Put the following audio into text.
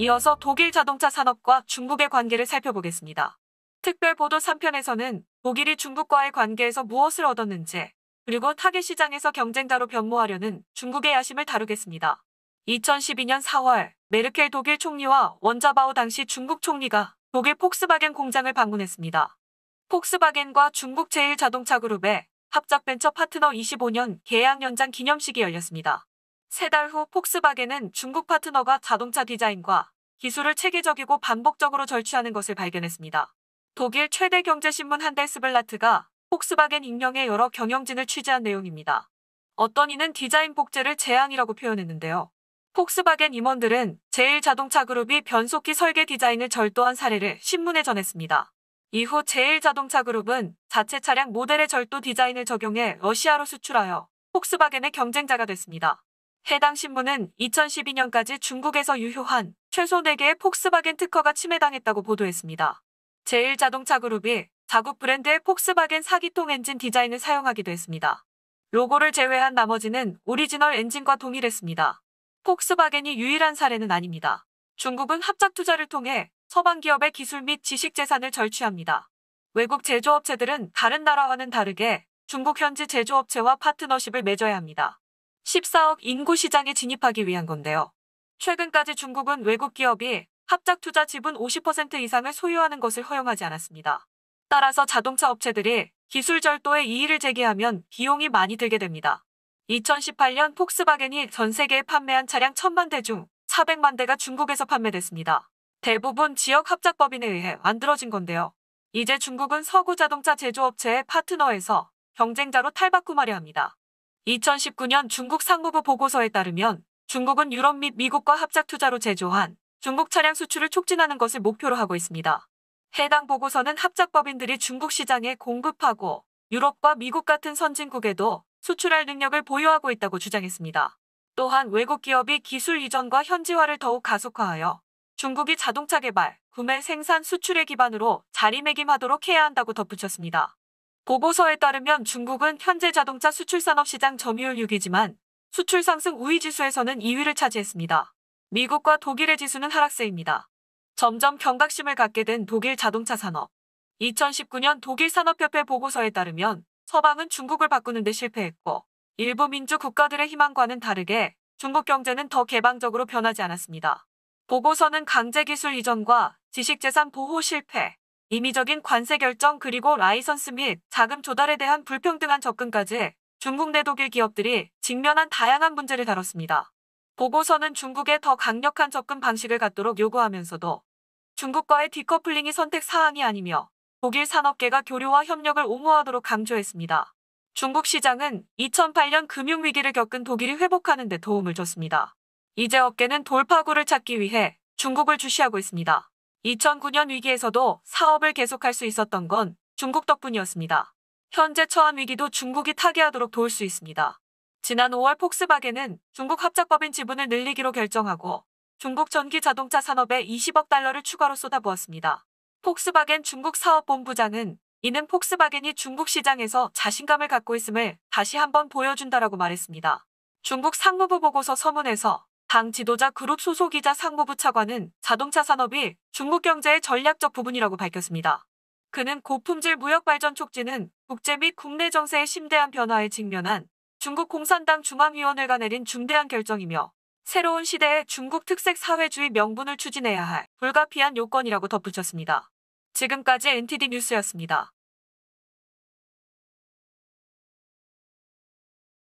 이어서 독일 자동차 산업과 중국의 관계를 살펴보겠습니다. 특별 보도 3편에서는 독일이 중국과의 관계에서 무엇을 얻었는지, 그리고 타겟 시장에서 경쟁자로 변모하려는 중국의 야심을 다루겠습니다. 2012년 4월 메르켈 독일 총리와 원자바오 당시 중국 총리가 독일 폭스바겐 공장을 방문했습니다. 폭스바겐과 중국 제1자동차 그룹의 합작 벤처 파트너 25년 계약 연장 기념식이 열렸습니다. 세 달 후 폭스바겐은 중국 파트너가 자동차 디자인과 기술을 체계적이고 반복적으로 절취하는 것을 발견했습니다. 독일 최대 경제신문 한델스블라트가 폭스바겐 익명의 여러 경영진을 취재한 내용입니다. 어떤 이는 디자인 복제를 재앙이라고 표현했는데요. 폭스바겐 임원들은 제1자동차 그룹이 변속기 설계 디자인을 절도한 사례를 신문에 전했습니다. 이후 제1자동차 그룹은 자체 차량 모델의 절도 디자인을 적용해 러시아로 수출하여 폭스바겐의 경쟁자가 됐습니다. 해당 신문은 2012년까지 중국에서 유효한 최소 4개의 폭스바겐 특허가 침해당했다고 보도했습니다. 제1자동차 그룹이 자국 브랜드의 폭스바겐 사기통 엔진 디자인을 사용하기도 했습니다. 로고를 제외한 나머지는 오리지널 엔진과 동일했습니다. 폭스바겐이 유일한 사례는 아닙니다. 중국은 합작 투자를 통해 서방 기업의 기술 및 지식 재산을 절취합니다. 외국 제조업체들은 다른 나라와는 다르게 중국 현지 제조업체와 파트너십을 맺어야 합니다. 14억 인구 시장에 진입하기 위한 건데요. 최근까지 중국은 외국 기업이 합작 투자 지분 50% 이상을 소유하는 것을 허용하지 않았습니다. 따라서 자동차 업체들이 기술 절도에 이의를 제기하면 비용이 많이 들게 됩니다. 2018년 폭스바겐이 전 세계에 판매한 차량 1000만 대 중 400만 대가 중국에서 판매됐습니다. 대부분 지역 합작법인에 의해 만들어진 건데요. 이제 중국은 서구 자동차 제조업체의 파트너에서 경쟁자로 탈바꿈하려 합니다. 2019년 중국 상무부 보고서에 따르면 중국은 유럽 및 미국과 합작 투자로 제조한 중국 차량 수출을 촉진하는 것을 목표로 하고 있습니다. 해당 보고서는 합작법인들이 중국 시장에 공급하고 유럽과 미국 같은 선진국에도 수출할 능력을 보유하고 있다고 주장했습니다. 또한 외국 기업이 기술 이전과 현지화를 더욱 가속화하여 중국이 자동차 개발, 구매, 생산, 수출의 기반으로 자리매김하도록 해야 한다고 덧붙였습니다. 보고서에 따르면 중국은 현재 자동차 수출 산업 시장 점유율 6위지만 수출 상승 우위 지수에서는 2위를 차지했습니다. 미국과 독일의 지수는 하락세입니다. 점점 경각심을 갖게 된 독일 자동차 산업. 2019년 독일 산업협회 보고서에 따르면 서방은 중국을 바꾸는 데 실패했고 일부 민주 국가들의 희망과는 다르게 중국 경제는 더 개방적으로 변하지 않았습니다. 보고서는 강제 기술 이전과 지식재산 보호 실패, 임의적인 관세 결정 그리고 라이선스 및 자금 조달에 대한 불평등한 접근까지 중국 내 독일 기업들이 직면한 다양한 문제를 다뤘습니다. 보고서는 중국에 더 강력한 접근 방식을 갖도록 요구하면서도 중국과의 디커플링이 선택 사항이 아니며 독일 산업계가 교류와 협력을 옹호하도록 강조했습니다. 중국 시장은 2008년 금융위기를 겪은 독일이 회복하는 데 도움을 줬습니다. 이제 업계는 돌파구를 찾기 위해 중국을 주시하고 있습니다. 2009년 위기에서도 사업을 계속할 수 있었던 건 중국 덕분이었습니다. 현재 처한 위기도 중국이 타개하도록 도울 수 있습니다. 지난 5월 폭스바겐은 중국 합작법인 지분을 늘리기로 결정하고 중국 전기 자동차 산업에 20억 달러를 추가로 쏟아부었습니다. 폭스바겐 중국 사업본부장은 이는 폭스바겐이 중국 시장에서 자신감을 갖고 있음을 다시 한번 보여준다라고 말했습니다. 중국 상무부 보고서 서문에서 당 지도자 그룹 소속이자 상무부 차관은 자동차 산업이 중국 경제의 전략적 부분이라고 밝혔습니다. 그는 고품질 무역 발전 촉진은 국제 및 국내 정세의 심대한 변화에 직면한 중국 공산당 중앙위원회가 내린 중대한 결정이며 새로운 시대의 중국 특색 사회주의 명분을 추진해야 할 불가피한 요건이라고 덧붙였습니다. 지금까지 NTD 뉴스였습니다.